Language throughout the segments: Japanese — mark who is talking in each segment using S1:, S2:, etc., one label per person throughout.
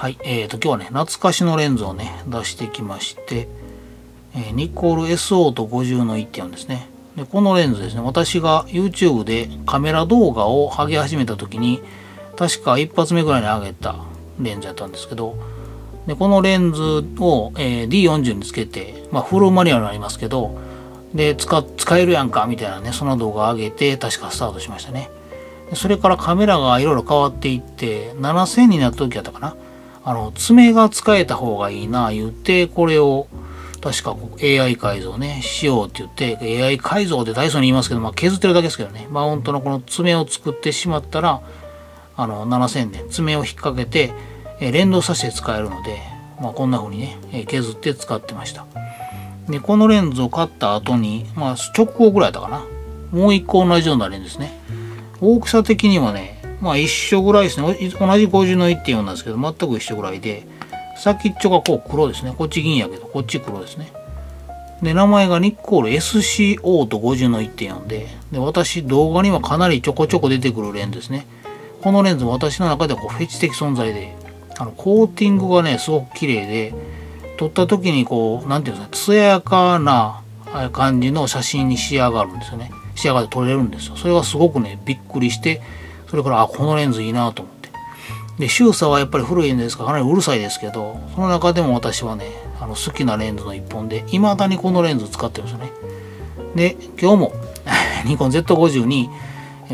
S1: はい、えーと、今日はね、懐かしのレンズをね、出してきまして、えーニコール SO と50の1.4ですね。で、このレンズですね、私が YouTube でカメラ動画を上げ始めた時に、確か一発目ぐらいに上げたレンズやったんですけど、で、このレンズを、えー D40 につけて、まあ、フルマニュアルになりますけど、で、使、使えるやんか、みたいなね、その動画を上げて、確かスタートしましたね。それからカメラがいろいろ変わっていって、7000になった時やったかな。あの、爪が使えた方がいいな、言って、これを、確か AI 改造ね、しようって言って、AI 改造って大層に言いますけど、まあ削ってるだけですけどね、マウントのこの爪を作ってしまったら、あの、7000で爪を引っ掛けて、え連動させて使えるので、まあこんな風にね、え削って使ってました。で、このレンズを買った後に、まあ直後ぐらいだったかな。もう一個同じようなレンズですね。大きさ的にはね、まあ一緒ぐらいですね。同じ50の1.4なんですけど、全く一緒ぐらいで、先っちょがこう黒ですね。こっち銀やけど、こっち黒ですね。で、名前がニッコール SCO と50の1.4で、で、私動画にはかなりちょこちょこ出てくるレンズですね。このレンズ私の中ではこうフェチ的存在で、あの、コーティングがね、すごく綺麗で、撮った時にこう、なんていうんですか、艶やかな感じの写真に仕上がるんですよね。仕上がって撮れるんですよ。それがすごくね、びっくりして、それから、あ、このレンズいいなと思って。で、周差はやっぱり古いんですから、かなりうるさいですけど、その中でも私はね、あの、好きなレンズの一本で、未だにこのレンズ使ってるんですよね。で、今日も、ニコン Z50 に、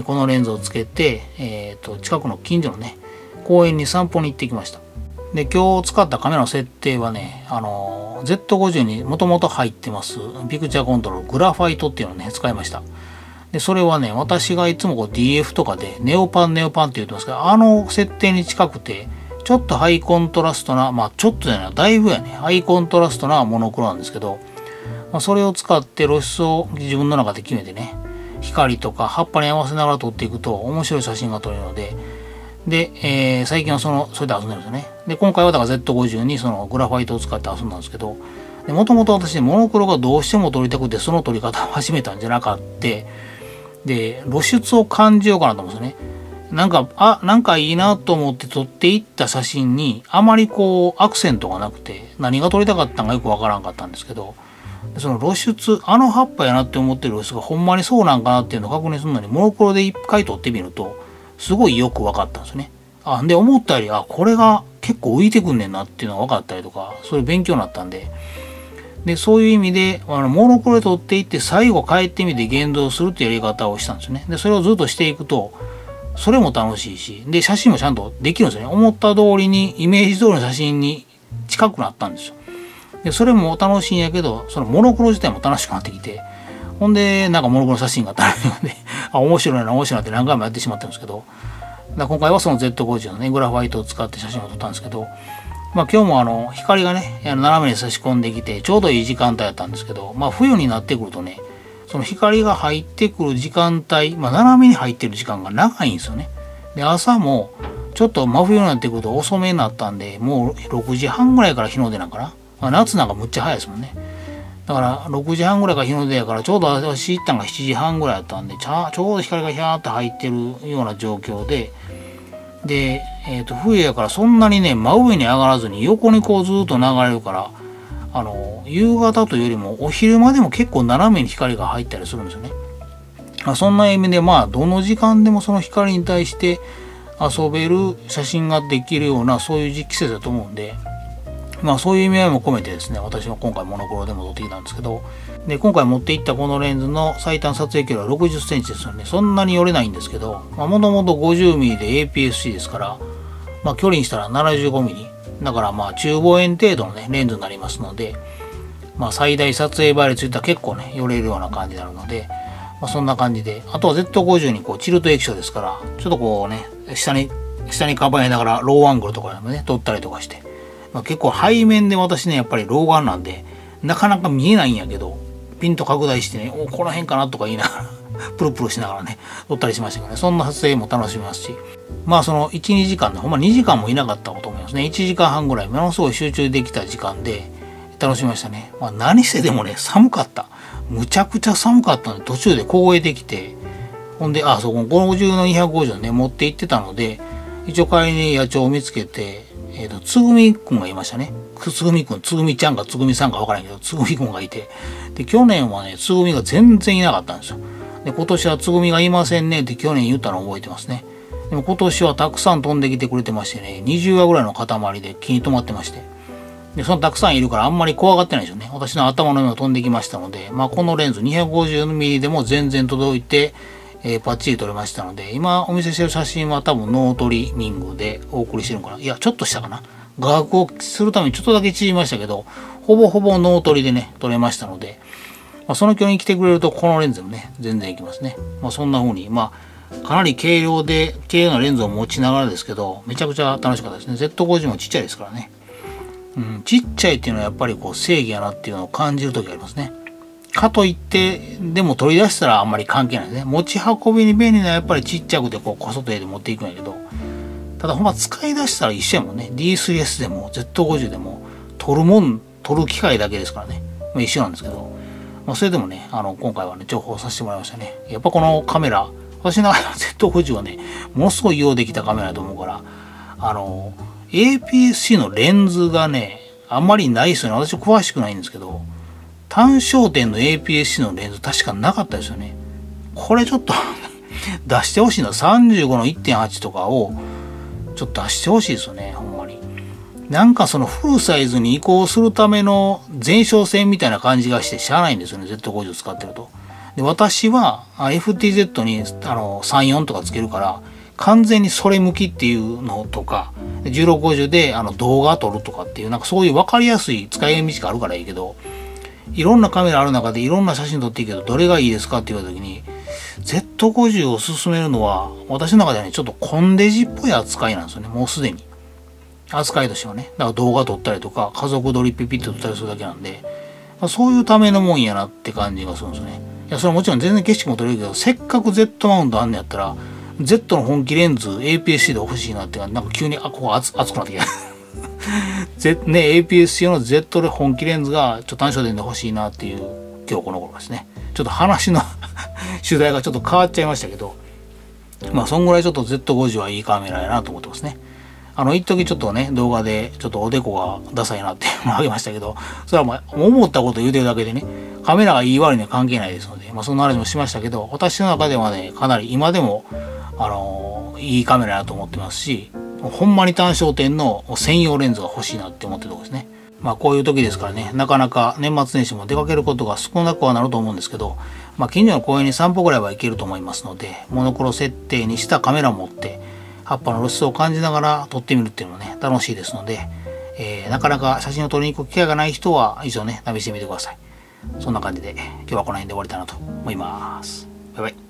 S1: このレンズをつけて、えっ、と、近くの近所のね、公園に散歩に行ってきました。で、今日使ったカメラの設定はね、あの、Z50 にもともと入ってます、ピクチャーコントロール、グラファイトっていうのをね、使いました。で、それはね、私がいつもこう DF とかで、ネオパンネオパンって言ってますけど、あの設定に近くて、ちょっとハイコントラストな、まあちょっとじゃない、だいぶやね、ハイコントラストなモノクロなんですけど、まあ、それを使って露出を自分の中で決めてね、光とか葉っぱに合わせながら撮っていくと面白い写真が撮れるので、で、えー最近はその、それで遊んでるんですよね。で、今回はだから Z50 にそのグラファイトを使って遊んだんですけど、もともと私、モノクロがどうしても撮りたくて、その撮り方を始めたんじゃなかって、で、露出を感じようかなと思うんですよね。なんか、あ、なんかいいなと思って撮っていった写真に、あまりこう、アクセントがなくて、何が撮りたかったのかよくわからんかったんですけど、その露出、あの葉っぱやなって思ってる露出がほんまにそうなんかなっていうのを確認するのに、モノクロで一回撮ってみると、すごいよく分かったんですね。あ、で、思ったより、あ、これが結構浮いてくんねんなっていうのが分かったりとか、そういう勉強になったんで、で、そういう意味で、あの、モノクロで撮っていって、最後帰ってみて現像するっていうやり方をしたんですよね。で、それをずっとしていくと、それも楽しいし、で、写真もちゃんとできるんですよね。思った通りに、イメージ通りの写真に近くなったんですよ。で、それも楽しいんやけど、そのモノクロ自体も楽しくなってきて、ほんで、なんかモノクロ写真が楽しいので、あ、面白いな、面白いなって何回もやってしまってるんですけど、だ今回はその Z50 のね、グラファイトを使って写真を撮ったんですけど、まあ今日もあの、光がね、斜めに差し込んできて、ちょうどいい時間帯だったんですけど、まあ冬になってくるとね、その光が入ってくる時間帯、まあ斜めに入ってる時間が長いんですよね。で、朝も、ちょっと真冬になってくると遅めになったんで、もう6時半ぐらいから日の出なんかな。まあ、夏なんかむっちゃ早いですもんね。だから6時半ぐらいから日の出やからちょうど私行ったのが7時半ぐらいだったんでちゃちょうど光がヒャーって入ってるような状況でで、えー、と冬やからそんなにね真上に上がらずに横にこうずっと流れるからあの夕方というよりもお昼間でも結構斜めに光が入ったりするんですよね。まあ、そんな意味でまあどの時間でもその光に対して遊べる写真ができるようなそういう季節だと思うんでまあそういう意味合いも込めてですね、私は今回モノクロでも撮ってきたんですけど、で、今回持っていったこのレンズの最短撮影距離は60センチですよね。そんなに寄れないんですけど、まあもともと 50mm で APS-C ですから、まあ距離にしたら 75mm。だからまあ中望遠程度のね、レンズになりますので、まあ最大撮影倍率いったら結構ね、寄れるような感じになるので、まあそんな感じで、あとは Z50 にこうチルト液晶ですから、ちょっとこうね、下に、下にかばえながらローアングルとかでもね、撮ったりとかして、まあ、結構背面で私ね、やっぱり老眼なんで、なかなか見えないんやけど、ピント拡大してね、お、この辺かなとか言いながら、プルプルしながらね、撮ったりしましたけどね、そんな撮影も楽しめますし、まあその1、2時間ね、ほんま2時間もいなかったと思いますね。1時間半ぐらい、ものすごい集中できた時間で、楽しみましたね。まあ何せでもね、寒かった。むちゃくちゃ寒かったので、途中で凍えてきて、ほんで、あ、そこ、50の250ね、持って行ってたので、一応帰りに野鳥を見つけて、えっ、ー、と、つぐみくんがいましたね。つぐみくん、つぐみちゃんかつぐみさんかわからんけど、つぐみくんがいて。で、去年はね、つぐみが全然いなかったんですよ。で、今年はつぐみがいませんねって去年言ったのを覚えてますね。でも今年はたくさん飛んできてくれてましてね、20話ぐらいの塊で気に留まってまして。で、そのたくさんいるからあんまり怖がってないですよね。私の頭の上を飛んできましたので、まあこのレンズ 250mm でも全然届いて、えー、パッチリ撮れましたので、今お見せしてる写真は多分ノートリミングでお送りしてるのかな。いや、ちょっとしたかな。画角をするためにちょっとだけ縮みましたけど、ほぼほぼノートリでね、撮れましたので、まあ、その距離に来てくれると、このレンズもね、全然いきますね。まあ、そんな風に、まあ、かなり軽量で、軽量なレンズを持ちながらですけど、めちゃくちゃ楽しかったですね。Z50 もちっちゃいですからね。うん、ちっちゃいっていうのはやっぱりこう正義やなっていうのを感じる時ありますね。かといって、でも取り出したらあんまり関係ないですね。持ち運びに便利なやっぱりちっちゃくてこう小外へで持っていくんやけど、ただほんま使い出したら一緒やもんね。D3S でも Z50 でも取るもん、取る機会だけですからね。まあ、一緒なんですけど、まあ、それでもね、あの、今回はね、情報させてもらいましたね。やっぱこのカメラ、私の Z50 はね、ものすごい用できたカメラだと思うから、あの、APS-C のレンズがね、あんまりないですよね。私詳しくないんですけど、単焦点の APS-C のレンズ確かなかったですよね。これちょっと 出してほしいな。35の1.8とかをちょっと出してほしいですよね。ほんまに。なんかそのフルサイズに移行するための前哨戦みたいな感じがしてしゃあないんですよね。Z50 使ってると。で、私は FTZ にあの34とかつけるから、完全にそれ向きっていうのとか、1650であの動画撮るとかっていう、なんかそういう分かりやすい使い道があるからいいけど、いろんなカメラある中でいろんな写真撮っていいけど、どれがいいですかって言われた時に、Z50 を勧めるのは、私の中ではね、ちょっとコンデジっぽい扱いなんですよね、もうすでに。扱いとしてはね。だから動画撮ったりとか、家族撮りピピッと撮ったりするだけなんで、まあ、そういうためのもんやなって感じがするんですよね。いや、それはもちろん全然景色も撮れるけど、せっかく Z マウントあんねやったら、Z の本気レンズ APS-C で欲しいなって感じなんか急に、あ、ここ熱熱くなってきた。Z、ね、APS-C の Z で本気レンズがちょっと単焦点で欲しいなっていう今日この頃ですね。ちょっと話の 取材がちょっと変わっちゃいましたけど、まあそんぐらいちょっと Z50 はいいカメラやなと思ってますね。あの、一時ちょっとね、動画でちょっとおでこがダサいなって あげましたけど、それはまあ思ったこと言うてるだけでね、カメラがいい悪いには関係ないですので、まあそんな話もしましたけど、私の中ではね、かなり今でも、あのー、いいカメラだと思ってますし、ほんまに単焦点の専用レンズが欲しいなって思ってるとこですね。まあこういう時ですからね、なかなか年末年始も出かけることが少なくはなると思うんですけど、まあ近所の公園に散歩ぐらいは行けると思いますので、モノクロ設定にしたカメラを持って、葉っぱの露出を感じながら撮ってみるっていうのもね、楽しいですので、えー、なかなか写真を撮りに行く機会がない人は、以上ね、試してみてください。そんな感じで、今日はこの辺で終わりたいなと思います。バイバイ。